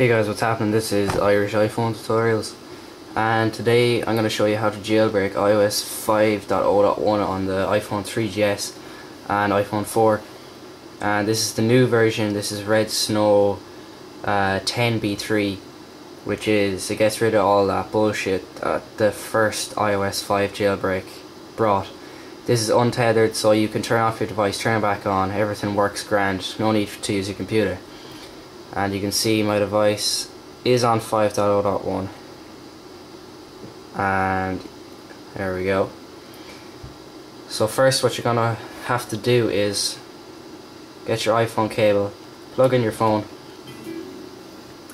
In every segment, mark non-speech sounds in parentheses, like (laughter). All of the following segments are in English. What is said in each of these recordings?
Hey guys, what's happening? This is Irish iPhone Tutorials. And today I'm going to show you how to jailbreak iOS 5.0.1 on the iPhone 3GS and iPhone 4 and this is the new version, this is redsn0w uh, 10B3 which is, it gets rid of all that bullshit that the first iOS 5 jailbreak brought. This is untethered so you can turn off your device, turn it back on, everything works grand, no need to use your computer and you can see my device is on 5.0.1 and there we go. So first what you're gonna have to do is get your iPhone cable plug in your phone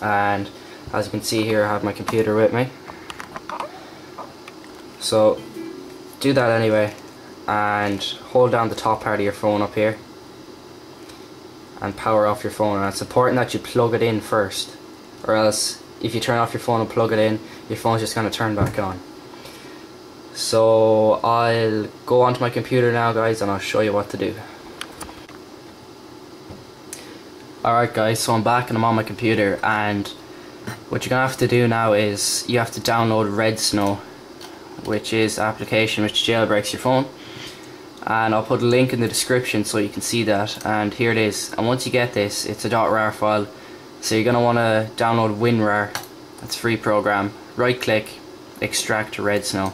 and as you can see here I have my computer with me. So do that anyway and hold down the top part of your phone up here and power off your phone and it's important that you plug it in first or else if you turn off your phone and plug it in your phone's just going to turn back on. So I'll go onto my computer now guys and I'll show you what to do. Alright guys so I'm back and I'm on my computer and what you're gonna have to do now is you have to download redsn0w which is an application which jailbreaks your phone and I'll put a link in the description so you can see that. And here it is. And once you get this it's a .rar file. So you're going to want to download WinRAR. That's free program. Right click extract to redsn0w.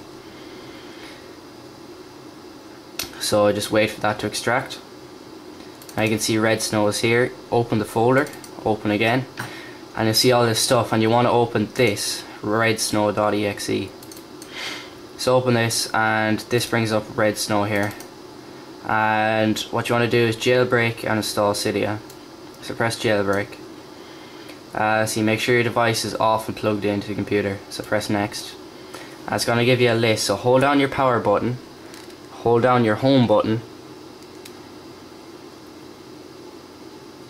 So I just wait for that to extract. Now you can see redsn0w is here. Open the folder. Open again. And you see all this stuff. And you want to open this redsn0w.exe so open this and this brings up redsn0w here and what you want to do is jailbreak and install Cydia. So press jailbreak. Uh, so you make sure your device is off and plugged into the computer. So press next. Uh, it's going to give you a list. So hold down your power button. Hold down your home button.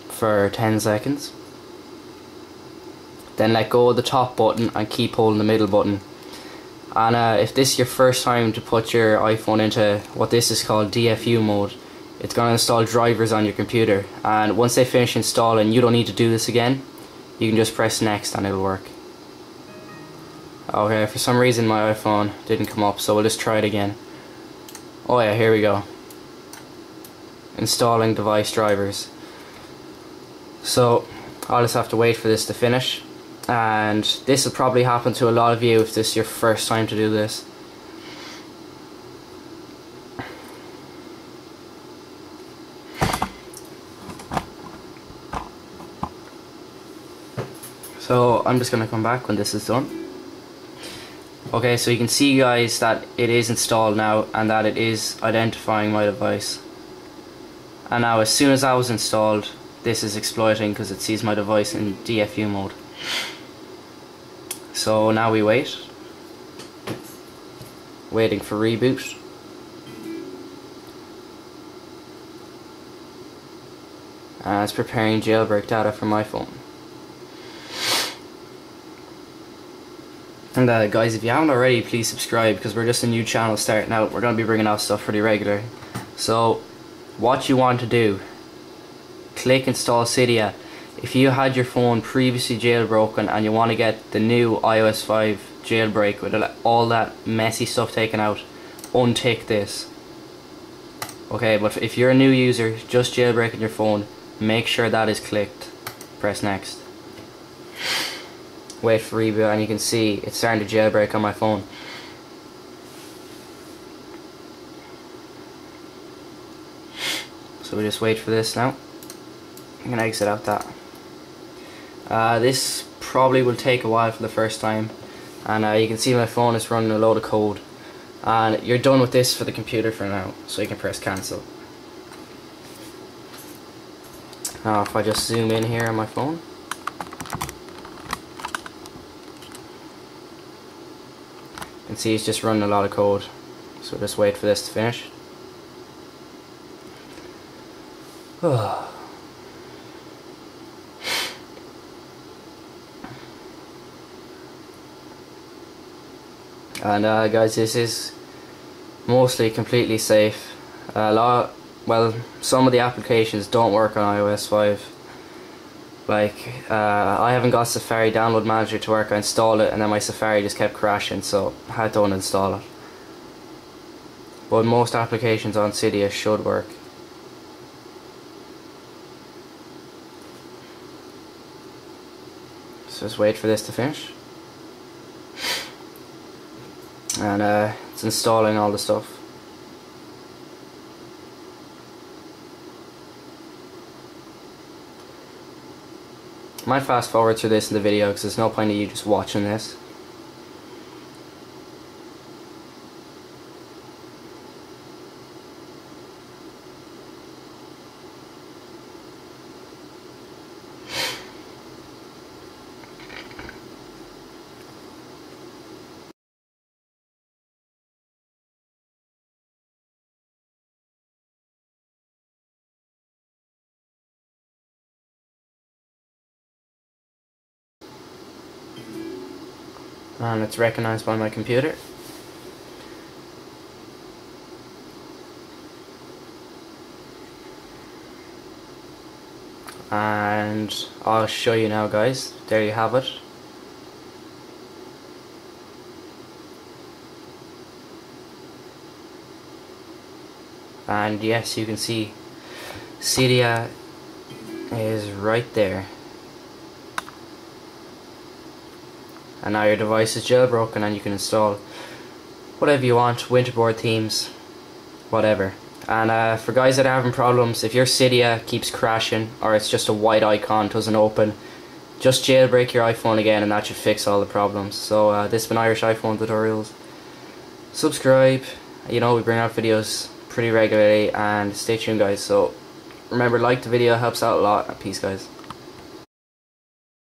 For 10 seconds. Then let go of the top button and keep holding the middle button and uh, if this is your first time to put your iPhone into what this is called DFU mode it's going to install drivers on your computer. And once they finish installing you don't need to do this again. You can just press next and it'll work. Okay for some reason my iPhone didn't come up so we'll just try it again. Oh yeah here we go. Installing device drivers. So I'll just have to wait for this to finish and this will probably happen to a lot of you if this is your first time to do this. So I'm just gonna come back when this is done. Okay so you can see guys that it is installed now and that it is identifying my device. And now as soon as I was installed this is exploiting because it sees my device in DFU mode so now we wait. Waiting for reboot. And it's preparing jailbreak data for my phone. And uh, guys, if you haven't already, please subscribe because we're just a new channel starting out. We're going to be bringing out stuff pretty regular. So, what you want to do, click install Cydia if you had your phone previously jailbroken and you want to get the new iOS 5 jailbreak with all that messy stuff taken out, untick this. Okay, but if you're a new user, just jailbreaking your phone, make sure that is clicked. Press next. Wait for reboot and you can see it's starting to jailbreak on my phone. So we just wait for this now. I'm gonna exit out that. Uh, this probably will take a while for the first time and uh, you can see my phone is running a load of code and you're done with this for the computer for now so you can press cancel. Now if I just zoom in here on my phone you can see it's just running a lot of code so just wait for this to finish. (sighs) and uh, guys this is mostly completely safe. A lot well some of the applications don't work on iOS 5 like uh, I haven't got Safari download manager to work. I installed it and then my Safari just kept crashing so I had to uninstall it. But most applications on Cydia should work. So just wait for this to finish and uh, it's installing all the stuff might fast forward through this in the video because there's no point in you just watching this. And it's recognized by my computer. And I'll show you now guys, there you have it. And yes, you can see Cydia is right there. And now your device is jailbroken and you can install whatever you want, winterboard themes, whatever. And uh, for guys that are having problems, if your Cydia keeps crashing or it's just a white icon, doesn't open, just jailbreak your iPhone again and that should fix all the problems. So uh, this has been Irish iPhone Tutorials. Subscribe, you know we bring out videos pretty regularly and stay tuned guys. So remember like the video helps out a lot. Peace guys.